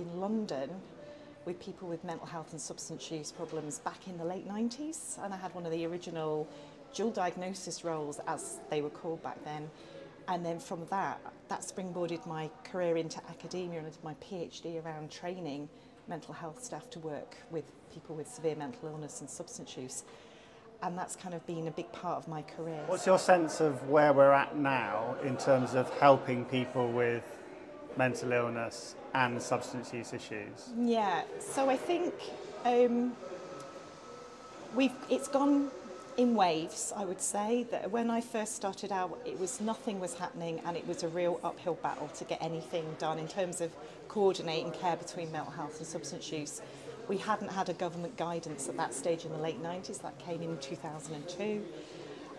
in London with people with mental health and substance use problems back in the late 90s. And I had one of the original dual diagnosis roles, as they were called back then. And then from that, that springboarded my career into academia and I did my PhD around training mental health staff to work with people with severe mental illness and substance use. And that's kind of been a big part of my career. What's your sense of where we're at now in terms of helping people with mental illness and substance use issues? Yeah, so I think um, we've it's gone in waves. I would say that when I first started out, it was nothing was happening, and it was a real uphill battle to get anything done in terms of coordinating care between mental health and substance use. We hadn't had a government guidance at that stage in the late 90s. That came in 2002.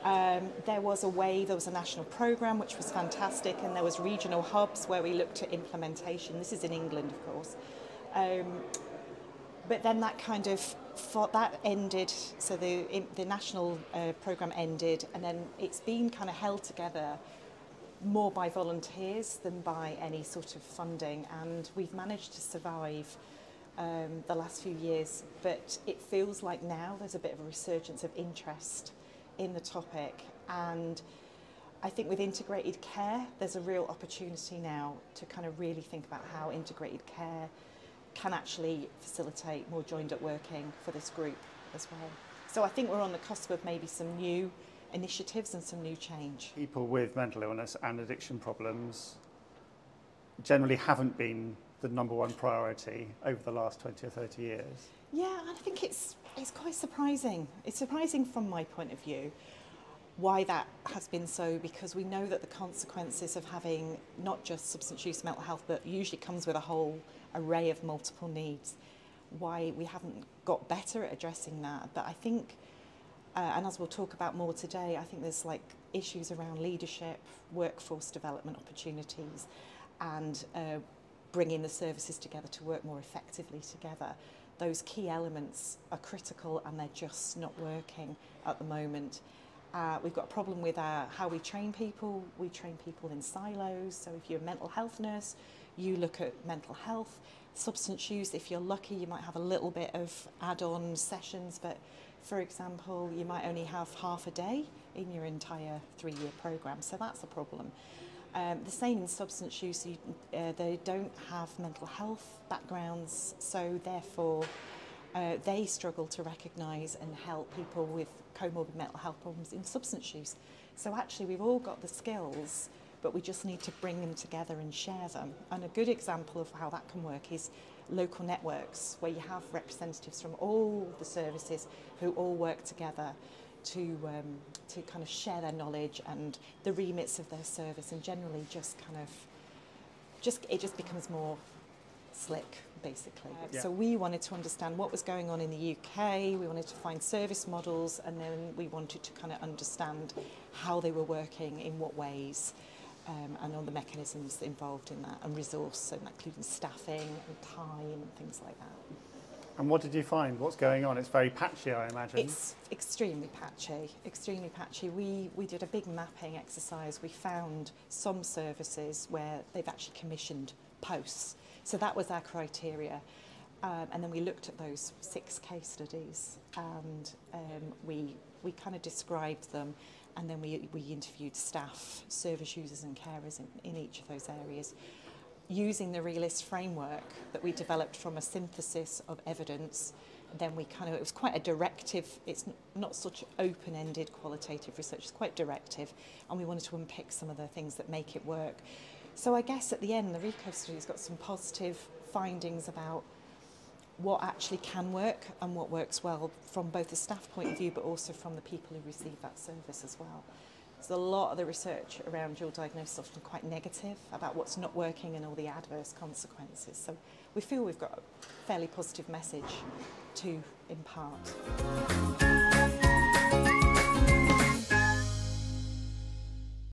Um, there was a way, there was a national program which was fantastic and there was regional hubs where we looked at implementation. This is in England, of course. Um, but then that kind of that ended so the the national uh, program ended and then it's been kind of held together more by volunteers than by any sort of funding and we've managed to survive um, the last few years but it feels like now there's a bit of a resurgence of interest in the topic and I think with integrated care there's a real opportunity now to kind of really think about how integrated care can actually facilitate more joined up working for this group as well. So I think we're on the cusp of maybe some new initiatives and some new change. People with mental illness and addiction problems generally haven't been the number one priority over the last 20 or 30 years. Yeah, and I think it's it's quite surprising. It's surprising from my point of view why that has been so because we know that the consequences of having not just substance use mental health but usually comes with a whole array of multiple needs why we haven't got better at addressing that but I think uh, and as we'll talk about more today I think there's like issues around leadership workforce development opportunities and uh, bringing the services together to work more effectively together those key elements are critical and they're just not working at the moment. Uh, we've got a problem with uh, how we train people. We train people in silos. So if you're a mental health nurse, you look at mental health. Substance use, if you're lucky, you might have a little bit of add-on sessions, but for example, you might only have half a day in your entire three-year program. So that's a problem. Um, the same in substance use, you, uh, they don't have mental health backgrounds, so therefore uh, they struggle to recognise and help people with comorbid mental health problems in substance use. So actually we've all got the skills, but we just need to bring them together and share them. And a good example of how that can work is local networks, where you have representatives from all the services who all work together to, um, to kind of share their knowledge and the remits of their service and generally just kind of, just it just becomes more slick basically. Yeah. So we wanted to understand what was going on in the UK, we wanted to find service models and then we wanted to kind of understand how they were working, in what ways. Um, and all the mechanisms involved in that and resource, and including staffing and time and things like that. And what did you find? What's going on? It's very patchy, I imagine. It's extremely patchy, extremely patchy. We, we did a big mapping exercise. We found some services where they've actually commissioned posts. So that was our criteria. Um, and then we looked at those six case studies and um, we, we kind of described them and then we, we interviewed staff, service users and carers in, in each of those areas using the realist framework that we developed from a synthesis of evidence then we kind of it was quite a directive it's not such open-ended qualitative research it's quite directive and we wanted to unpick some of the things that make it work so I guess at the end the RECO study's got some positive findings about what actually can work and what works well from both the staff point of view but also from the people who receive that service as well. There's a lot of the research around dual diagnosis is often quite negative about what's not working and all the adverse consequences. So we feel we've got a fairly positive message to impart.